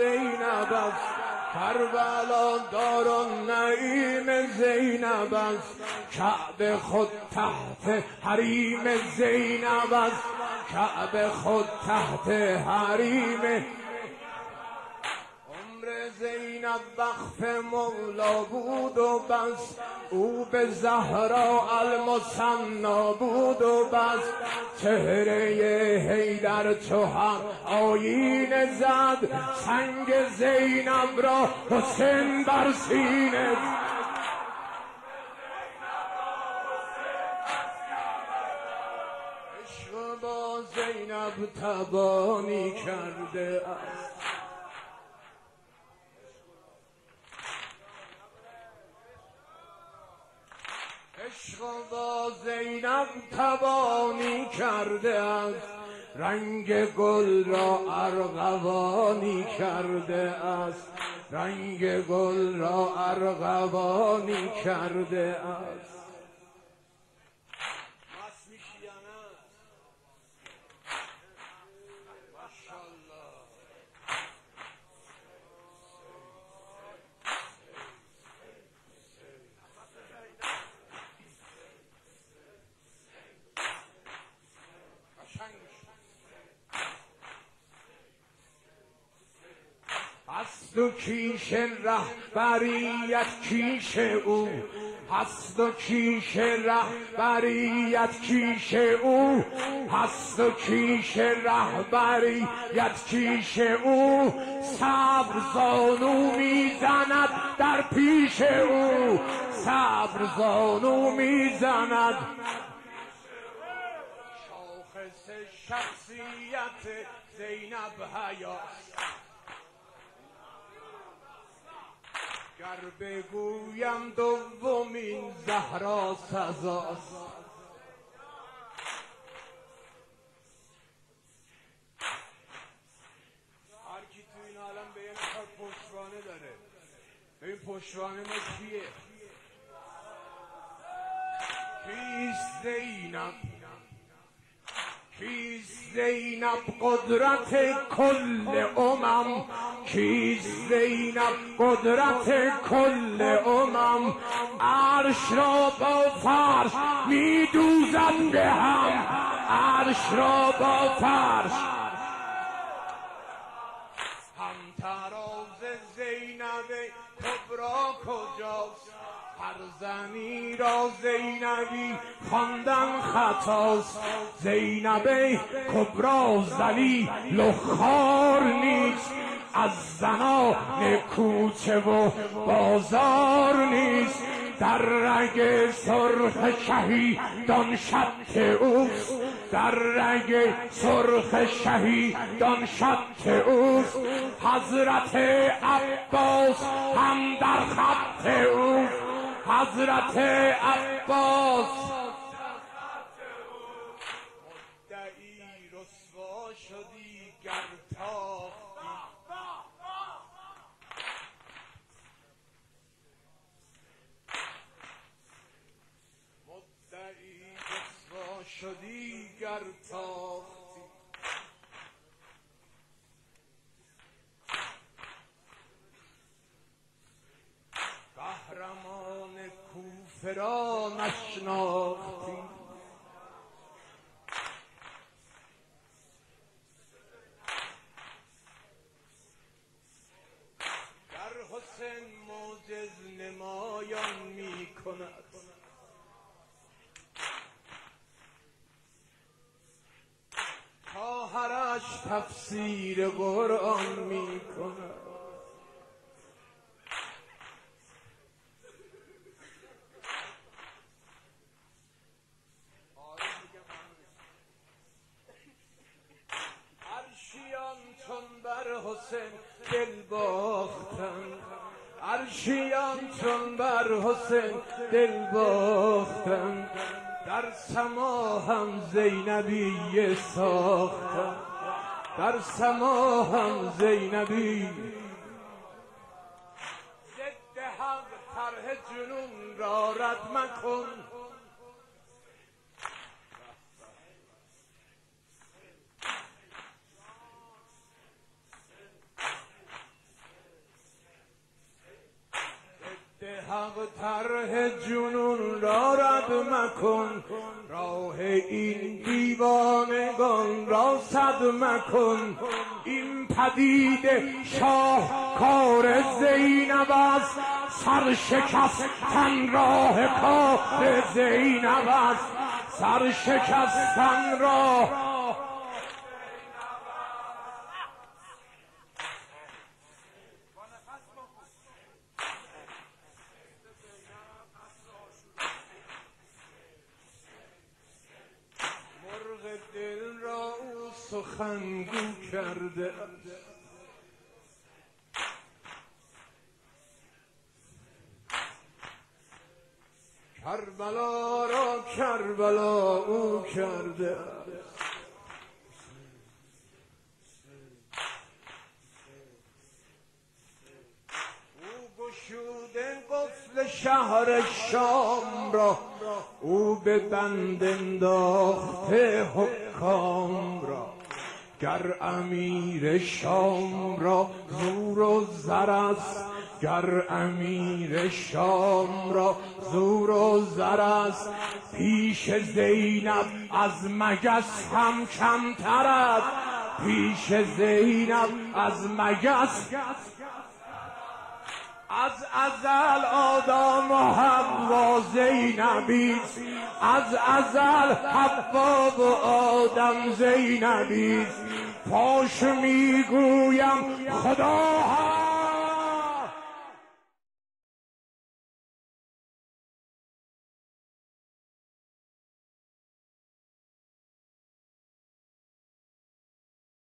زینب است. کربلا دار و نعیم زینب است. کعب خود تحت حریم زینب است. کعب خود تحت حریم زینب وقف مولا بود و بس. او به زهرا المسنا بود و بس. چهره هیدر چو هم آیین زد. سنگ زینب را حسین بر سینه زینب تبانی کرده است. عشق با زینب تبانی کرده است. رنگ گل را ارغوانی کرده است. رنگ گل را ارغوانی کرده است. هست و کیش رهبریت کیش او. هست و کیش رهبریت کیش او. هست و کیش رهبریت کیش او. صبر زانو می‌زند در پیش او. صبر زانو می‌زند. شاخص شخصیت زینب حیاست گر بگویم دومین زهرا سزاست. هر کی تو این عالم به یه نفر پشتوانه داره این پشتوانه ما کیه کیست زینب؟ کیست زینب قدرت کل امم؟ کیست زینب قدرت کل امم عرش را با فرش می دوزد به هم. عرش را با فرش. هم تراز زینب کبرا کجاست؟ هر زنی را زینبی خواندن خطاست. زینب کبرا زلی لخار نیست. از زنان کوچه و بازار نیست. در رگ سرخ شهیدان شط اوست. در رگ سرخ شهیدان شط اوست. حضرت عباس هم در خط اوست. حضرت عباس قهرمان کوفه را نشناختی. در حسین موجز نمایان می کند تفسیر قرآن می کند عرشیان چون بر حسین دل باختن. عرشیان چون بر حسین دل باختن. در سما هم زینبی ساختن. در سما هم زینبی. ضد حق طرح جنون را رد مکن. حق طرح جنون را رد مکن. راه این دیوانگان را صد مکن. این پدید شاه کار زینب است. سر شکستن راه کار زینب است. سر شکستن راه سخنگو کرده. کربلا را کربلا او کرده. او گشوده قفل شهر شام را. او به بند انداخته حکام را. گر امیر شام را زور و زر است گر امیر شام را زور و زر است پیش زینب از مگس هم کمتر است پیش زینب از مگس از ازل آدم و حوا زینبی از ازل حوا و آدم زینبی پاش می‌گویم خدا